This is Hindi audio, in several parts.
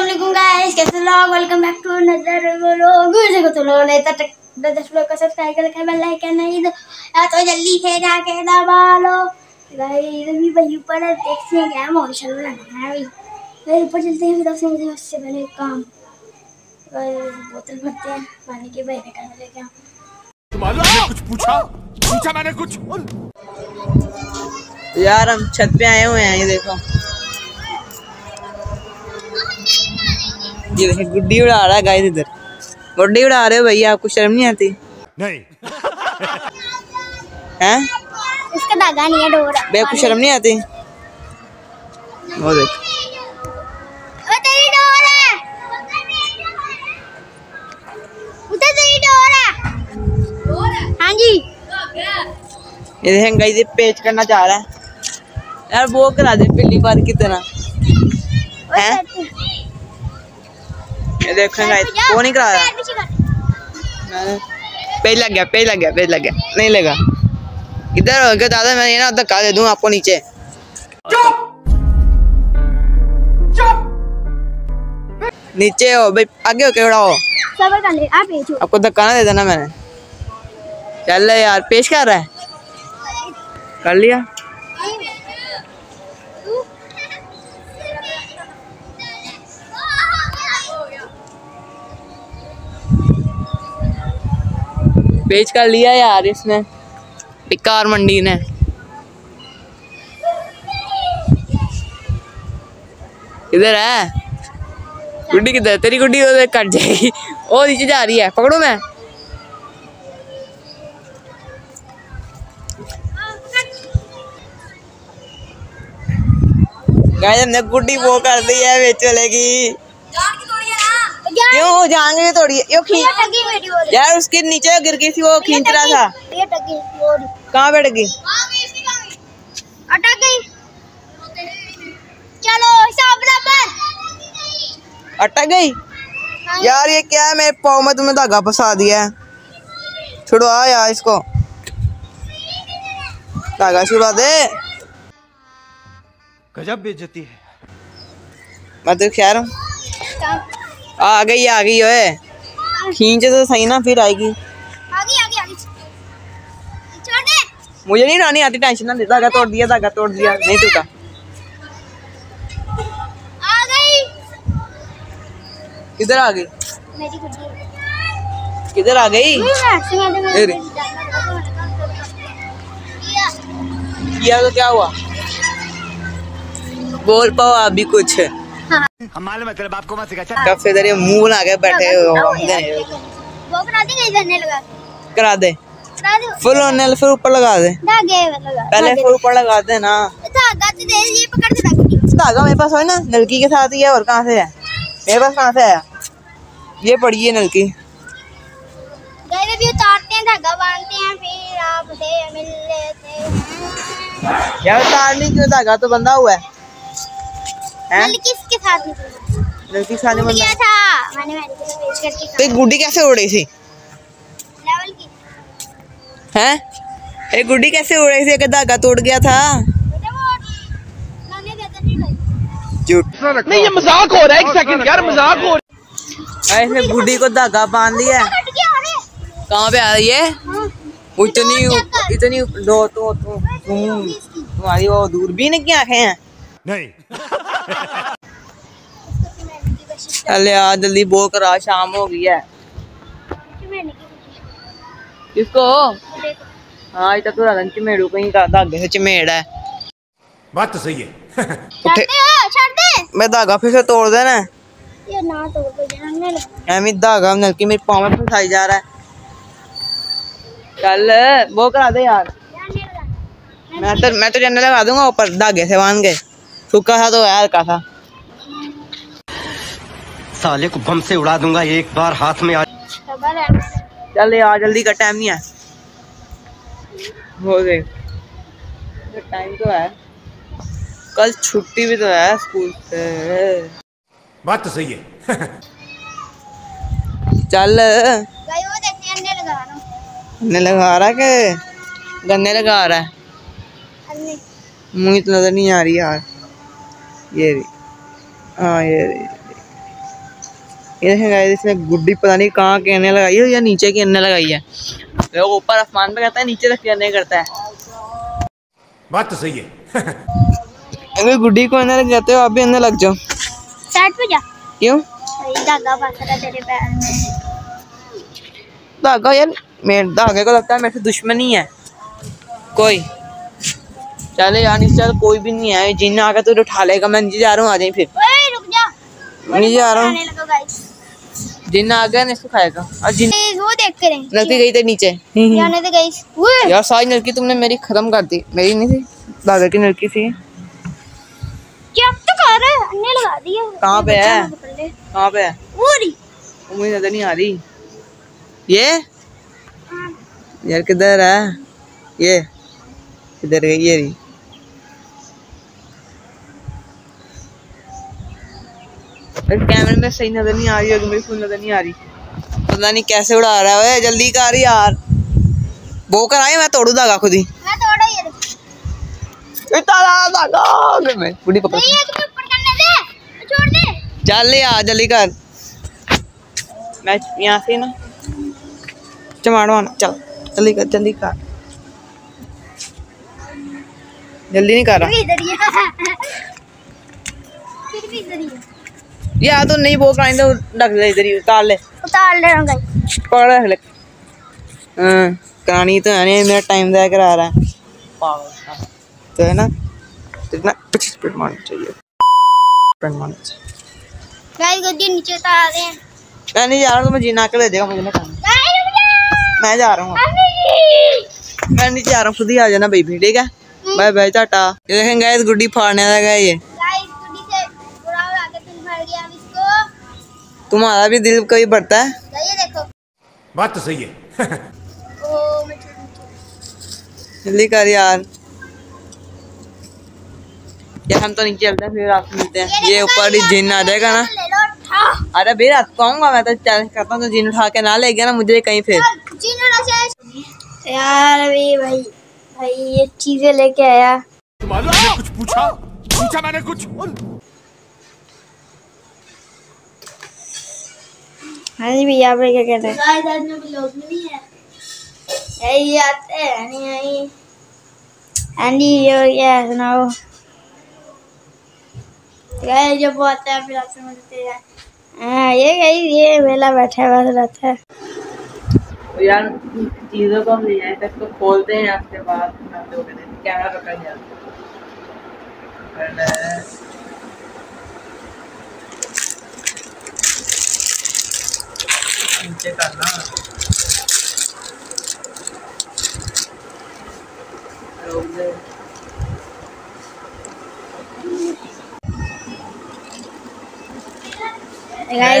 अस्सलाम गाइस कैसे लोग? Welcome back to another vlog देखो तुम लोगों ने तक दस लोग को सब्सक्राइब कर रखा है। आइकन नहीं दो या तो जल्दी से जाके दबा लो। गाइस अभी भाई ऊपर देखते हैं क्या मॉडल बनाना है। अभी भाई ऊपर चलते हैं फिर उससे मुझे उससे पहले काम। बोतल भरते हैं। पानी की भाई निकाल लेके आओ कुछ पूछा? पूछा मैंने कुछ? यार हम छत पे आए हुए हैं ये देखो। ये देखो गुड्डी उड़ा रहा है गाइस इधर। गुड्डी उड़ा रहे हो भैया आपको शर्म नहीं आती? नहीं। हैं? इसका धागा नहीं है डोर। बे आपको शर्म नहीं आती? वो देख। वो तेरी डोर है। तेरी डोर है। हाँ जी। ये देखें गाइस ये पेच करना चाह रहा है। यार वो करा दे पहली बार की तरह। हैं। ये देखें गाइस वो नहीं करा रहा। मैंने पेज लग गया पेज लग गया पेज लग गया। नहीं लगा। इधर हो गया दादा मैं ये ना धक्का दे दूँ आपको नीचे। नीचे हो भाई आगे हो केड़ा हो। सबर कर ले आप भेजो। आपको धक्का ना दे देना मैंने। चल यार पेश कर रहा है? कर लिया? पेश कर लिया यार इसने। टिक्कार मंडी ने। इधर है। गुड्डी किधर तेरी गुड्डी उधर कट जाएगी। वो नीचे जा रही है। पकड़ू मैं। गुड्डी वो कर दी है वे चलेगी क्यों जाएँगे थोड़ी। यो खींच। यार उसके नीचे गिर गई थी वो खींच रहा था। ये टगी और। कहाँ बैठ गई? अटक गई। चलो अटक गई? यार ये क्या है? मेरे पाँव में तुम्हें धागा फंसा दिया है। छुड़वा यार इसको। धागा छुड़वा दे। गजब बेइज्जती है। मैं तो खैर हूँ। आ गई आ गई ओए। खींचे तो सही ना फिर आएगी। मुझे नहीं रानी आती टेंशन ना ले। धागा तोड़ दिया धागा तोड़ दिया। नहीं टूटा। आ गई। किधर आ गई? किधर आ गई? ये रे। किया तो क्या हुआ? बोल पाओ अभी कुछ। हम मालूम है तेरे बाप को मत सिखा चल। कब से ये मुँह बना के बैठे हो? वो करा दी गई धरने लगा करा दे। फुल होने फिर ऊपर लगा दे। धागे लगा पहले फिर ऊपर लगा दे ना। धागा तो दे ये पकड़ के रख धागा मेरे पास है ना नलकी के साथ ही है और कहाँ से है? मेरे पास कहाँ से है ये पड़ी है नलकी। गए भी उतारते हैं धागा बांधते हैं फिर आपसे मिल लेते हैं। यार उतारनी क्यों धागा तो बंधा हुआ है। हैं? नलकी गया था। मैंने मैंने को करके तो ये गुड्डी कैसे उड़ रही थी लेवल की। हैं? ये गुड्डी कैसे उड़ रही थी अगर धागा टूट गया था। नहीं ये मज़ाक हो रहा है एक सेकंड यार मज़ाक हो रहा है ऐसे गुड्डी को धागा बाँध दिया है। कट गया अरे। कहाँ पे आ रही है? हाँ। इतनी इतनी दो तो तो तुम तुम्हारी वो दूरबीन की आँखें हैं? नहीं। चल यार जल्दी बो करा शाम हो गई है। किसको? हाँ इतना तो राधन चिमेड़ू कहीं का धागे से चिमेड़ है। बात तो सही है। छोड़ दे छोड़ दे। मैं धागा फिर से तोड़ देना। है ये ना तो जानने लगा एमी धागा नलकी मेरे पाँव में फंसाई जा रहा है। चल वो करा दे यार। मैं तो मैं तो जन्ने लगा दूँगा ऊपर धागे से बाँध के। सूखा था तो है हल्का था साले को बम से उड़ा दूँगा एक बार हाथ में आ चल यार जल्दी का टाइम नहीं है। हो गए। टाइम तो है। कल छुट्टी भी तो है स्कूल से। बात तो सही है। चल। हूँ गन्ने लगा रहा है। कि गन्ने लगा रहा है? मुझे तो नज़र नहीं आ रही यार। ये रही। हाँ ये रही। ये देखें गाइस इसमें गुड्डी पता नहीं कहाँ के अन्य लगाई है या नीचे की अन्य लगाई है। लोग ऊपर आसमान पे करता है नीचे रख के अन्य करता है। बात तो सही है। अगर गुड्डी को अन्य लग जाते हो आप भी अन्य लग जाओ। साइड पे जा। क्यों? धागा तेरे पैर में धागा यार मेरे धागे को लगता है मेरे से दुश्मनी है। कोई। चल यार नीचे कोई भी नहीं है। जिन्ना आकर तुझे उठा लेगा मैं नीचे जा रहा हूँ आ जाए फिर। ओए जा। नीचे आ रहा हूँ। आने लगा गाइस जिन्ना आ गया ना इसको खाएगा। और जिन वो देख कर नलकी गई थे नीचे। जाने दे गाइस ओए यार सारी नलकी तुमने मेरी खत्म कर दी। मेरी नहीं थी। दादा की नलकी थी। क्या तो कर रहा है? अन्य लगा दिया कहाँ पे है? कहाँ पे है? वो रही मुझे नज़र नहीं आ रही। ये? यार किधर है? ये? किधर गई ये रही। कैमरे में सही नज़र नहीं आ रही होगी मेरी फुल नज़र नहीं आ रही। पता नहीं कैसे उड़ा रहा है जल्दी कर यार। वो कर आए मैं तोड़ू धागा खुद ही। मैं तोड़ा ये देख इतना धागा अगर मैं। पूरी पकड़। नहीं ये तुम्हें ऊपर करने दे छोड़ दे। चल यार जल्दी कर। मैं यहाँ से ना चमाड़ो आना। चल जल्दी कर जल्दी कर। जल्दी नहीं कर रहा। यार तो नहीं वो कराई तो रख ले इधर ही उतार ले। उतार ले पकड़ रख ले। हाँ करानी तो है नहीं मेरा टाइम ज़ाया करा रहा है। पागल तो है ना इतना पच्चीस मिनट मारना चाहिए। मिनट मारना चाहिए। गाइस गद्दी नीचे उतार रहे हैं। मैं नहीं जा रहा तो मैं जीना के ले देगा मुझे ना जा। मैं जा रहा हूँ। मैं नीचे आ रहा हूँ खुद ही आ जाना बेबी ठीक है? बाय बाय टाटा। ये देखें गाइस गुड्डी फाड़ने लगा ये। तुम्हारा भी दिल कभी बढ़ता है? ये देखो। बात तो सही है। जल्दी कर यार। यार हम तो नीचे चलते फिर रात मिलते हैं। ये ऊपर ही जिन आ जाएगा ना। ले लो ठा अरे भाई रात को आऊँगा मैं तो। चैलेंज करता हूँ तो जिन उठा के ना ले गया ना मुझे कहीं फिर। यार अभी भाई भाई ये चीज़ें लेके आया। कुछ पूछा? पूछा मैंने कुछ? हाँ जी भैया आप क्या कहते हैं? गाइस आज में भी लोग नहीं है यही आते हैं नहीं आई। एंडी ये क्या सुनाओ। गाइस जब वो आता है फिर आपसे मिलते हैं। हाँ ये गई ये मेला बैठा है बस रहता है तो यार चीज़ों को हम ले जाए तक तो खोलते हैं उसके बाद। कैमरा पकड़ लिया। नीचे करना।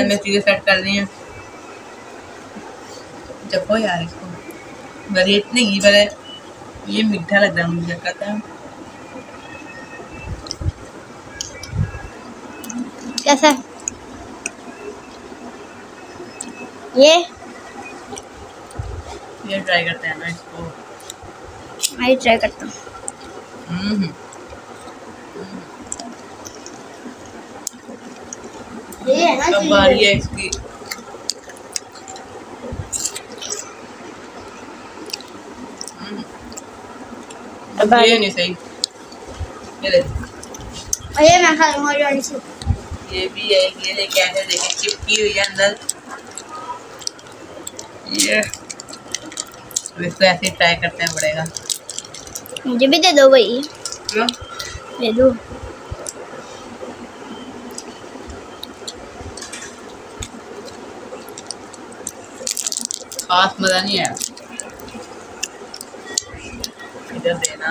मैं चीज़ें सेट कर ली हैं। जब यार इसको। इतनी घी पहले ये मीठा लग रहा है मुझे कहता है कैसा ये। ये ट्राई करते हैं ना इसको। मैं ट्राई करता हूँ। हम्म। ये है ना अब बारी है इसकी। ये नहीं सही। ये देख। ये मैं खा लूँगा ये भी है ये लेके आए थे देखिए चिपकी हुई है अंदर। ये। अब इसको ऐसे ही ट्राई करते हैं पड़ेगा। मुझे भी दे दो भाई। दे दो। खास मज़ा नहीं आया। इधर देना।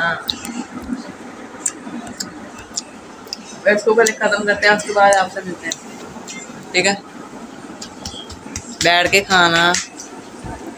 इसको पहले खत्म करते हैं उसके बाद आपसे मिलते हैं। ठीक है? बैठ के खाना।